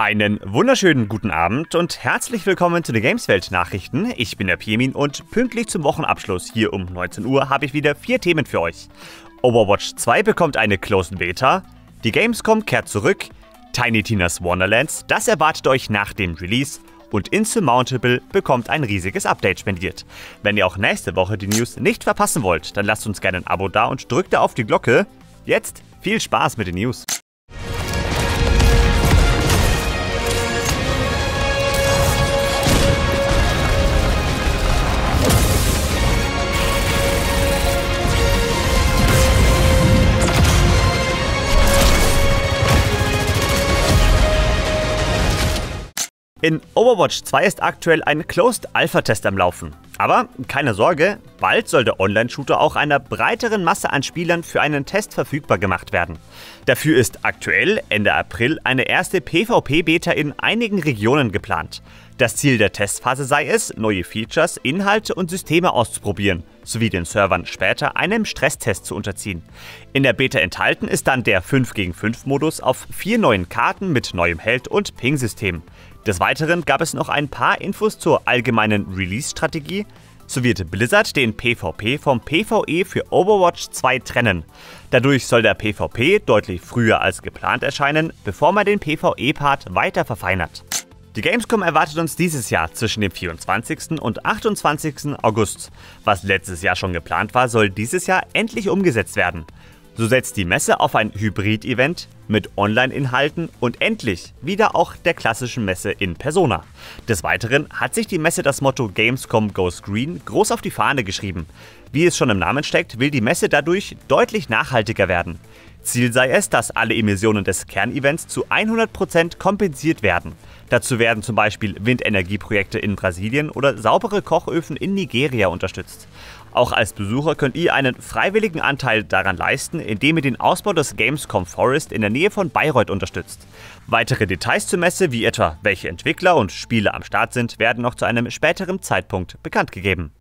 Einen wunderschönen guten Abend und herzlich willkommen zu den Gameswelt Nachrichten. Ich bin der Piemin und pünktlich zum Wochenabschluss hier um 19 Uhr habe ich wieder vier Themen für euch. Overwatch 2 bekommt eine Closed Beta, die Gamescom kehrt zurück, Tiny Tina's Wonderlands, das erwartet euch nach dem Release und Insurmountable bekommt ein riesiges Update spendiert. Wenn ihr auch nächste Woche die News nicht verpassen wollt, dann lasst uns gerne ein Abo da und drückt auf die Glocke. Jetzt viel Spaß mit den News. In Overwatch 2 ist aktuell ein Closed Alpha Test am Laufen. Aber keine Sorge, bald soll der Online-Shooter auch einer breiteren Masse an Spielern für einen Test verfügbar gemacht werden. Dafür ist aktuell Ende April eine erste PvP-Beta in einigen Regionen geplant. Das Ziel der Testphase sei es, neue Features, Inhalte und Systeme auszuprobieren, sowie den Servern später einem Stresstest zu unterziehen. In der Beta enthalten ist dann der 5 gegen 5 Modus auf vier neuen Karten mit neuem Held- und Ping-System. Des Weiteren gab es noch ein paar Infos zur allgemeinen Release-Strategie. So wird Blizzard den PvP vom PvE für Overwatch 2 trennen. Dadurch soll der PvP deutlich früher als geplant erscheinen, bevor man den PvE-Part weiter verfeinert. Die Gamescom erwartet uns dieses Jahr zwischen dem 24. und 28. August. Was letztes Jahr schon geplant war, soll dieses Jahr endlich umgesetzt werden. So setzt die Messe auf ein Hybrid-Event mit Online-Inhalten und endlich wieder auch der klassischen Messe in Persona. Des Weiteren hat sich die Messe das Motto Gamescom Goes Green groß auf die Fahne geschrieben. Wie es schon im Namen steckt, will die Messe dadurch deutlich nachhaltiger werden. Ziel sei es, dass alle Emissionen des Kernevents zu 100% kompensiert werden. Dazu werden zum Beispiel Windenergieprojekte in Brasilien oder saubere Kochöfen in Nigeria unterstützt. Auch als Besucher könnt ihr einen freiwilligen Anteil daran leisten, indem ihr den Ausbau des Gamescom Forest in der Nähe von Bayreuth unterstützt. Weitere Details zur Messe, wie etwa welche Entwickler und Spiele am Start sind, werden noch zu einem späteren Zeitpunkt bekannt gegeben.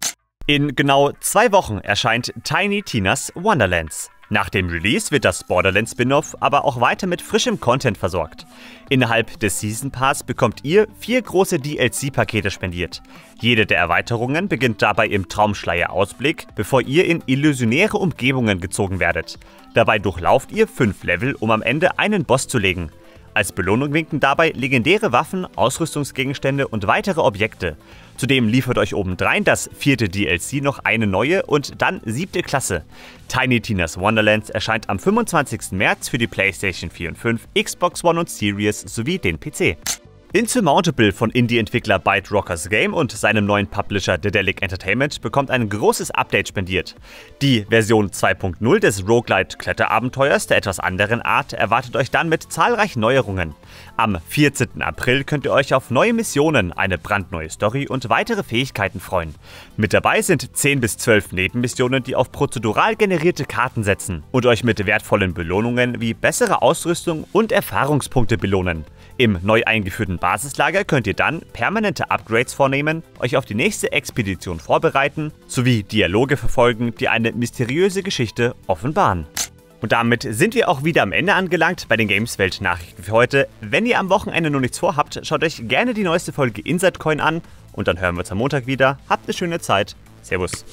In genau zwei Wochen erscheint Tiny Tina's Wonderlands. Nach dem Release wird das Borderlands Spin-off aber auch weiter mit frischem Content versorgt. Innerhalb des Season Pass bekommt ihr vier große DLC-Pakete spendiert. Jede der Erweiterungen beginnt dabei im Traumschleier Ausblick, bevor ihr in illusionäre Umgebungen gezogen werdet. Dabei durchlauft ihr fünf Level, um am Ende einen Boss zu legen. Als Belohnung winken dabei legendäre Waffen, Ausrüstungsgegenstände und weitere Objekte. Zudem liefert euch obendrein das vierte DLC noch eine neue und dann siebte Klasse. Tiny Tina's Wonderlands erscheint am 25. März für die PlayStation 4 und 5, Xbox One und Series sowie den PC. Insurmountable von Indie-Entwickler Byte Rockers Game und seinem neuen Publisher Dedelic Entertainment bekommt ein großes Update spendiert. Die Version 2.0 des Roguelite-Kletterabenteuers der etwas anderen Art erwartet euch dann mit zahlreichen Neuerungen. Am 14. April könnt ihr euch auf neue Missionen, eine brandneue Story und weitere Fähigkeiten freuen. Mit dabei sind 10 bis 12 Nebenmissionen, die auf prozedural generierte Karten setzen und euch mit wertvollen Belohnungen wie bessere Ausrüstung und Erfahrungspunkte belohnen. Im neu eingeführten Basislager könnt ihr dann permanente Upgrades vornehmen, euch auf die nächste Expedition vorbereiten sowie Dialoge verfolgen, die eine mysteriöse Geschichte offenbaren. Und damit sind wir auch wieder am Ende angelangt bei den Gameswelt Nachrichten für heute. Wenn ihr am Wochenende noch nichts vorhabt, schaut euch gerne die neueste Folge Inside Coin an und dann hören wir uns am Montag wieder. Habt eine schöne Zeit. Servus.